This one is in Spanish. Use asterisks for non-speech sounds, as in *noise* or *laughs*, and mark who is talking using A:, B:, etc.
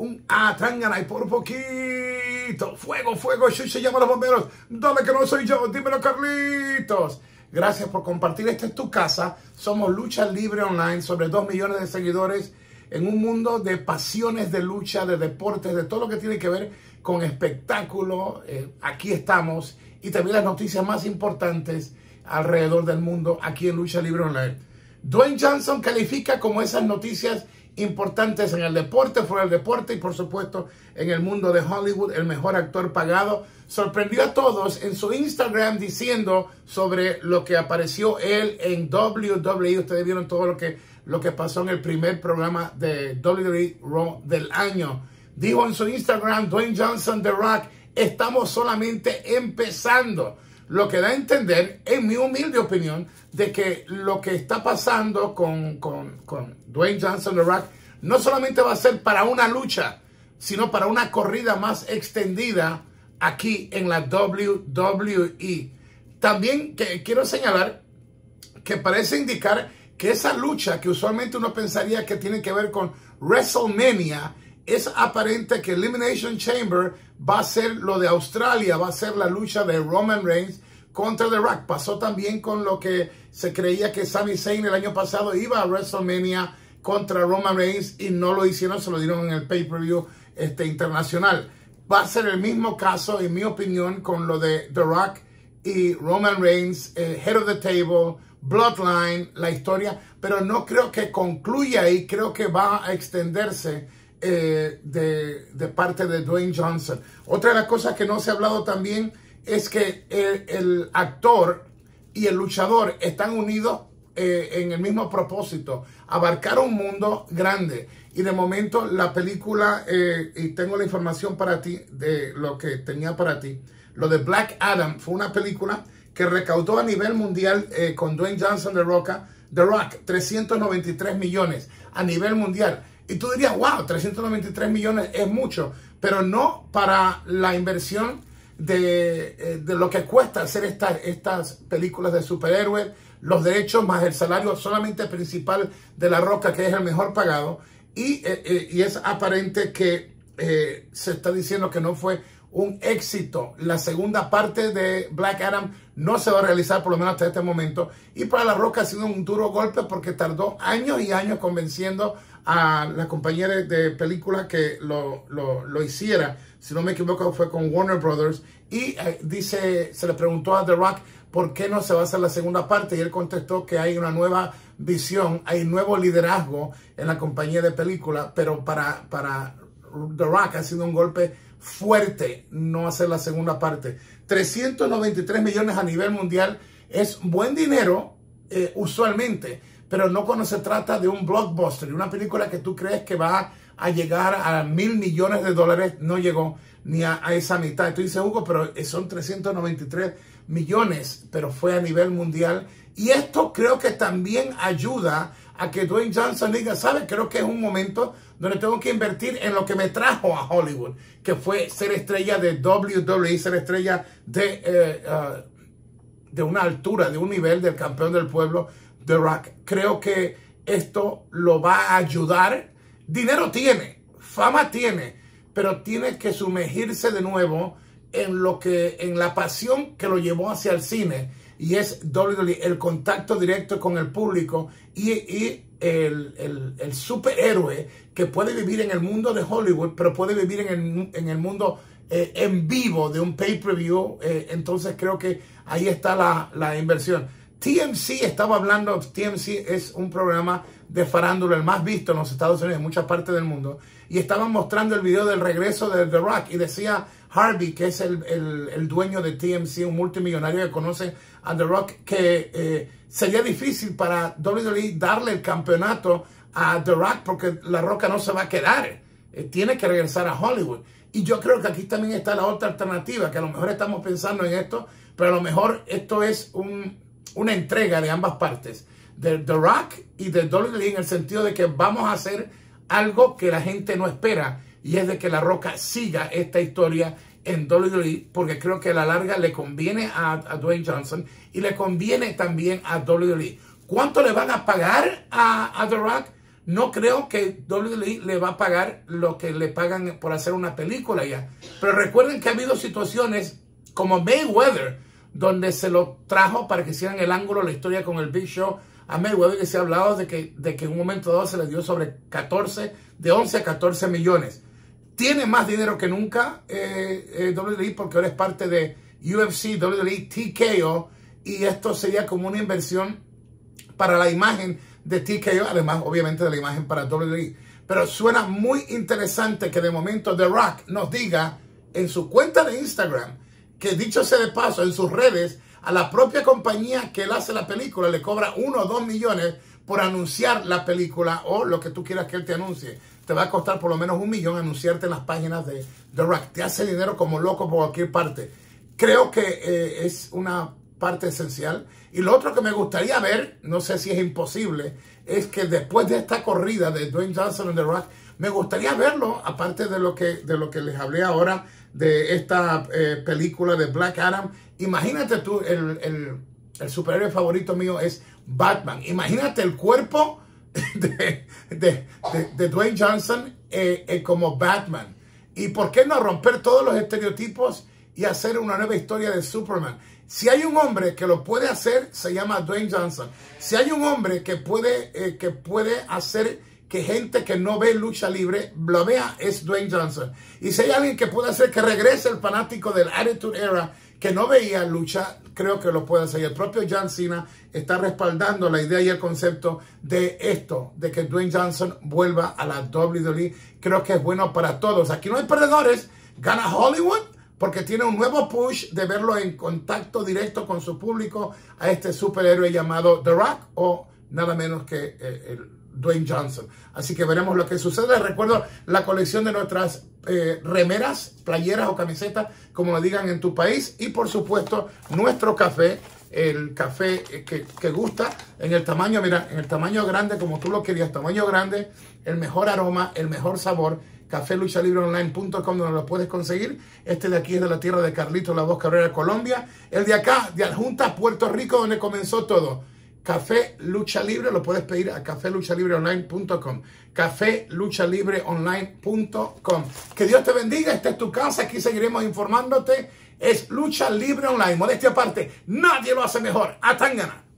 A: un atangana y por poquito. Fuego, fuego, se llama a los bomberos. Dame que no soy yo, dímelo Carlitos. Gracias por compartir. Esta es tu casa. Somos Lucha Libre Online, sobre 2 millones de seguidores en un mundo de pasiones de lucha, de deportes, de todo lo que tiene que ver con espectáculo. Eh, aquí estamos. Y también las noticias más importantes alrededor del mundo aquí en Lucha Libre Online. Dwayne Johnson califica como esas noticias importantes en el deporte, fuera del deporte y por supuesto en el mundo de Hollywood, el mejor actor pagado. Sorprendió a todos en su Instagram diciendo sobre lo que apareció él en WWE. Ustedes vieron todo lo que, lo que pasó en el primer programa de WWE Raw del año. Dijo en su Instagram, Dwayne Johnson, The Rock, estamos solamente empezando. Lo que da a entender, en mi humilde opinión, de que lo que está pasando con, con, con Dwayne Johnson, The Rock, no solamente va a ser para una lucha, sino para una corrida más extendida aquí en la WWE. También que, quiero señalar que parece indicar que esa lucha que usualmente uno pensaría que tiene que ver con WrestleMania, es aparente que Elimination Chamber va a ser lo de Australia, va a ser la lucha de Roman Reigns contra The Rock. Pasó también con lo que se creía que Sami Zayn el año pasado iba a WrestleMania contra Roman Reigns y no lo hicieron, se lo dieron en el pay-per-view este, internacional. Va a ser el mismo caso, en mi opinión, con lo de The Rock y Roman Reigns, eh, Head of the Table, Bloodline, la historia, pero no creo que concluya ahí, creo que va a extenderse eh, de, parte de Dwayne Johnson. Otra de las cosas que no se ha hablado también es que el, actor y el luchador están unidos eh, en el mismo propósito, abarcar un mundo grande. Y de momento la película, eh, y tengo la información para ti de lo que tenía para ti, lo de Black Adam fue una película que recaudó a nivel mundial con Dwayne Johnson de Roca, The Rock, 393 millones a nivel mundial. Y tú dirías, wow, 393 millones es mucho, pero no para la inversión de, eh, de lo que cuesta hacer estas, estas películas de superhéroes, los derechos más el salario solamente principal de La Roca, que es el mejor pagado. Y, eh, eh, y es aparente que se está diciendo que no fue un éxito. La segunda parte de Black Adam no se va a realizar por lo menos hasta este momento. Y para La Roca ha sido un duro golpe porque tardó años y años convenciendo a la compañía de, película que lo, lo, hiciera. Si no me equivoco, fue con Warner Brothers. Y eh, dice, se le preguntó a The Rock por qué no se va a hacer la segunda parte. Y él contestó que hay una nueva visión, hay nuevo liderazgo en la compañía de película. Pero para, para The Rock ha sido un golpe fuerte no hacer la segunda parte. 393 millones a nivel mundial es buen dinero eh, usualmente pero no cuando se trata de un blockbuster, una película que tú crees que va a llegar a mil millones de dólares, no llegó ni a, esa mitad. Tú dices, Hugo, pero son 393 millones, pero fue a nivel mundial. Y esto creo que también ayuda a que Dwayne Johnson diga, ¿sabes? Creo que es un momento donde tengo que invertir en lo que me trajo a Hollywood, que fue ser estrella de WWE, ser estrella de, eh, uh, de una altura, de un nivel del campeón del pueblo The Rock. Creo que esto lo va a ayudar. Dinero tiene, fama tiene, pero tiene que sumergirse de nuevo en lo que, en la pasión que lo llevó hacia el cine y es WWE, el contacto directo con el público y, el, superhéroe que puede vivir en el mundo de Hollywood, pero puede vivir en el, mundo eh, en vivo de un pay-per-view. Eh, entonces creo que ahí está la, la inversión. TMC, estaba hablando, TMC es un programa de farándula, el más visto en los Estados Unidos, en muchas partes del mundo, y estaban mostrando el video del regreso de The Rock, y decía Harvey, que es el, dueño de TMC, un multimillonario que conoce a The Rock, que eh, sería difícil para WWE darle el campeonato a The Rock porque La Roca no se va a quedar, eh, tiene que regresar a Hollywood. Y yo creo que aquí también está la otra alternativa, que a lo mejor estamos pensando en esto, pero a lo mejor esto es un una entrega de ambas partes, de The Rock y de WWE, en el sentido de que vamos a hacer algo que la gente no espera, y es de que La Roca siga esta historia en WWE, porque creo que a la larga le conviene a, Dwayne Johnson y le conviene también a WWE. ¿Cuánto le van a pagar a, a The Rock? No creo que WWE le va a pagar lo que le pagan por hacer una película ya. Pero recuerden que ha habido situaciones como Mayweather, donde se lo trajo para que hicieran el ángulo, la historia con el Big Show a Mayweather, que se ha hablado de que, de que en un momento dado se le dio sobre 14, de 11 a 14 millones. Tiene más dinero que nunca eh, eh WWE porque ahora es parte de UFC, WWE, TKO, y esto sería como una inversión para la imagen de TKO, además obviamente de la imagen para WWE. Pero suena muy interesante que de momento The Rock nos diga en su cuenta de Instagram que dicho sea de paso, en sus redes, a la propia compañía que él hace la película le cobra uno o dos millones por anunciar la película o lo que tú quieras que él te anuncie. Te va a costar por lo menos un millón anunciarte en las páginas de The Rock. Te hace dinero como loco por cualquier parte. Creo que eh, es una parte esencial. Y lo otro que me gustaría ver, no sé si es imposible, es que después de esta corrida de Dwayne Johnson en The Rock, me gustaría verlo, aparte de lo que, de lo que les hablé ahora de esta eh, película de Black Adam. Imagínate tú, el, el, superhéroe favorito mío es Batman. Imagínate el cuerpo *laughs* de, de, Dwayne Johnson eh, eh, como Batman. ¿Y por qué no romper todos los estereotipos y hacer una nueva historia de Superman? Si hay un hombre que lo puede hacer, se llama Dwayne Johnson. Si hay un hombre que puede, que puede hacer que gente que no ve lucha libre lo vea, es Dwayne Johnson. Y si hay alguien que puede hacer que regrese el fanático del Attitude Era que no veía lucha, creo que lo puede hacer. Y el propio John Cena está respaldando la idea y el concepto de esto, de que Dwayne Johnson vuelva a la WWE. Creo que es bueno para todos. Aquí no hay perdedores. Gana Hollywood porque tiene un nuevo push de verlo en contacto directo con su público a este superhéroe llamado The Rock o nada menos que eh, Dwayne Johnson. Así que veremos lo que sucede. recuerdo la colección de nuestras eh, remeras, playeras o camisetas, como lo digan en tu país. Y por supuesto, nuestro café, el café eh, que, que, gusta en el tamaño, mira, en el tamaño grande, como tú lo querías, tamaño grande, el mejor aroma, el mejor sabor cafeluchalibreonline.com donde lo puedes conseguir. Este de aquí es de la tierra de Carlitos La Voz Cabrera, Colombia. El de acá, de Adjunta, Puerto Rico, donde comenzó todo. Café Lucha Libre, lo puedes pedir a cafeluchalibreonline.com. Cafeluchalibreonline.com. Que Dios te bendiga, esta es tu casa, aquí seguiremos informándote. Es Lucha Libre Online. Modestia aparte, nadie lo hace mejor. Atangana.